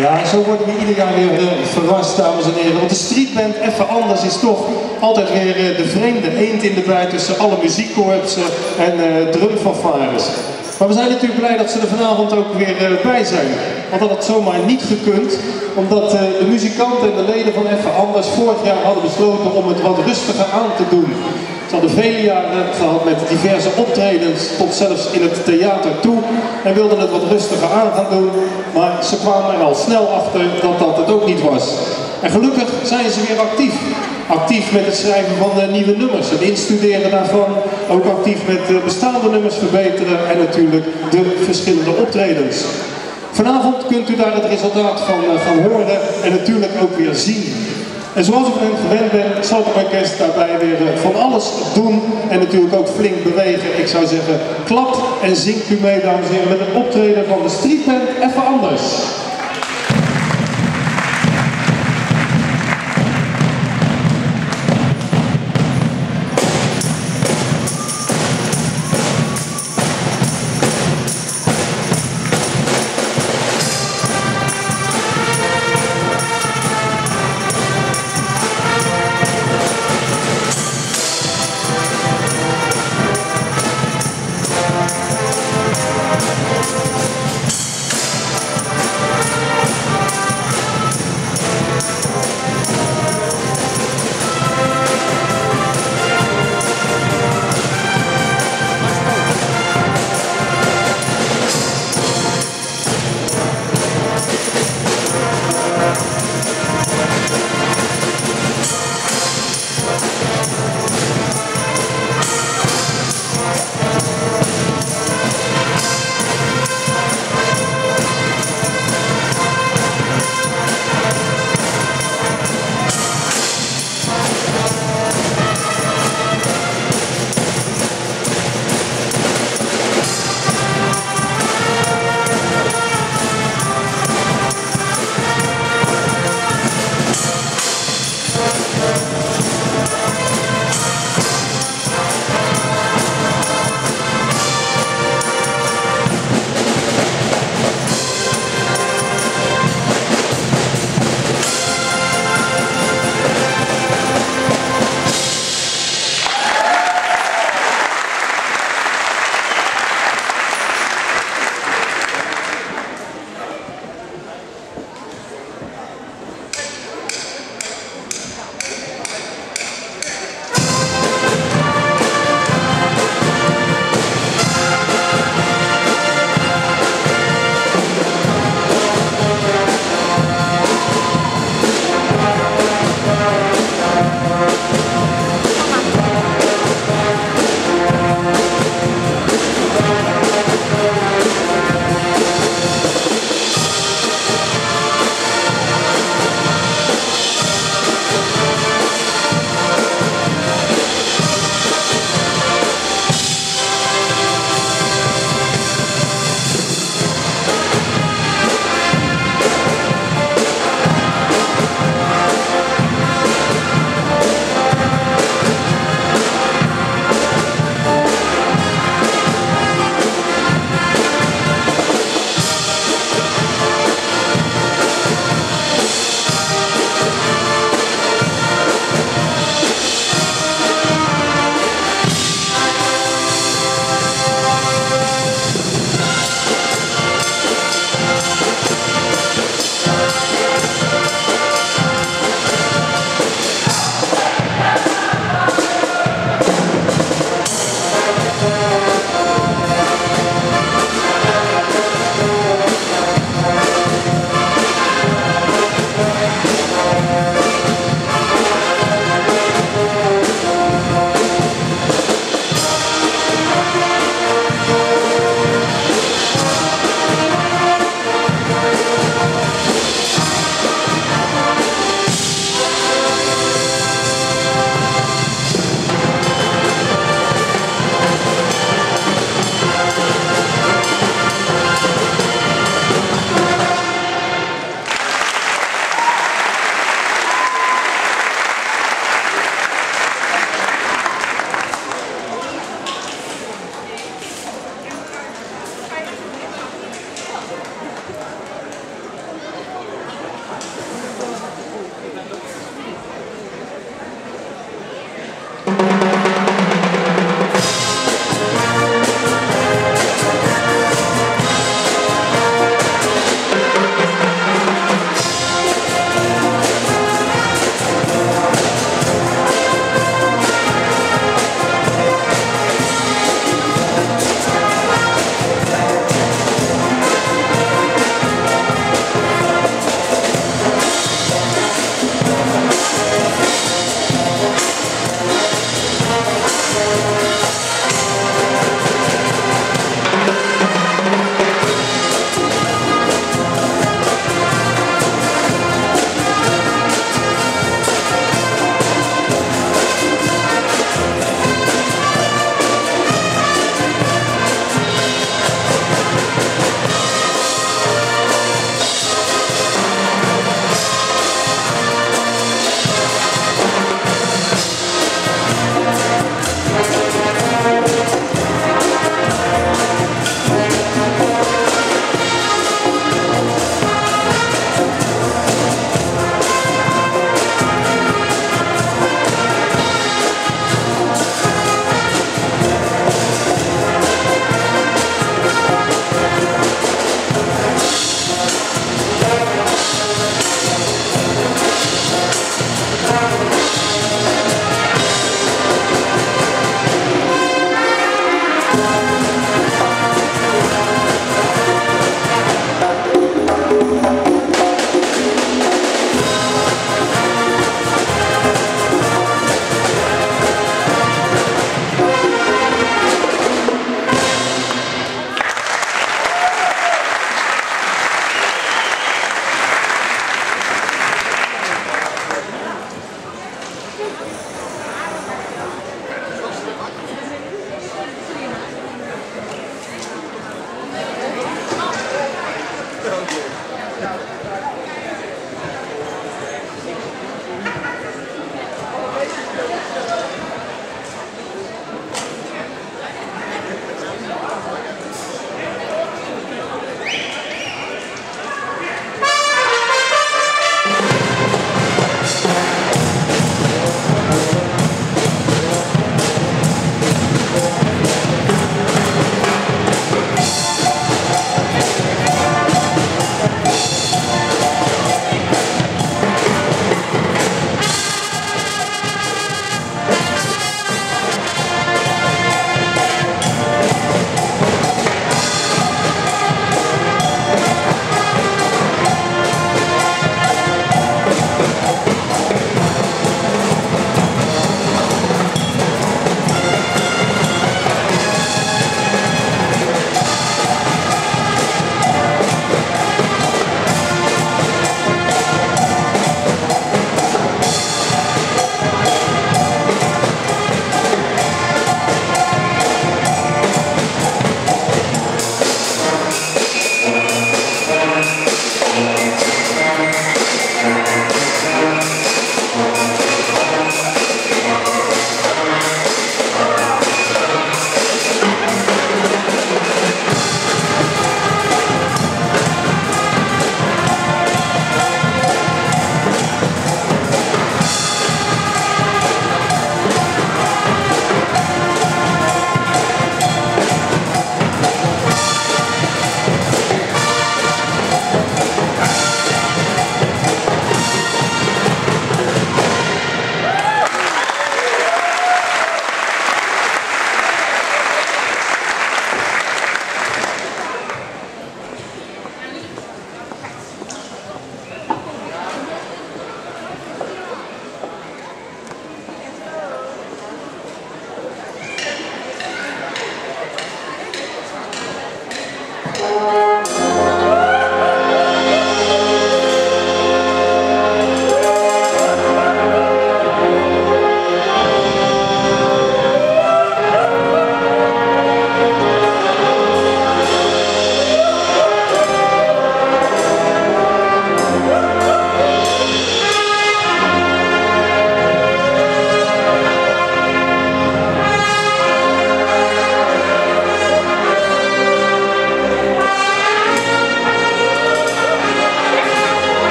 Ja, zo worden we ieder jaar weer uh, verrast, dames en heren. Want de streetband Even Anders is toch altijd weer uh, de vreemde eend in de bijt tussen alle muziekkorpsen en uh, drumfanfares. Maar we zijn natuurlijk blij dat ze er vanavond ook weer bij zijn. Want dat had zomaar niet gekund, omdat de muzikanten en de leden van Even Anders vorig jaar hadden besloten om het wat rustiger aan te doen. Ze hadden vele jaren gehad met diverse optredens, tot zelfs in het theater toe. En wilden het wat rustiger aan gaan doen, maar ze kwamen er al snel achter dat dat het ook niet was. En gelukkig zijn ze weer actief. Actief met het schrijven van de nieuwe nummers, het instuderen daarvan. Ook actief met bestaande nummers verbeteren en natuurlijk de verschillende optredens. Vanavond kunt u daar het resultaat van gaan horen en natuurlijk ook weer zien. En zoals ik hen gewend ben, zal het orkest daarbij weer eh, van alles doen en natuurlijk ook flink bewegen. Ik zou zeggen, klapt en zingt u mee, dames en heren, met het optreden van de streetband even anders.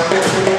Obrigado.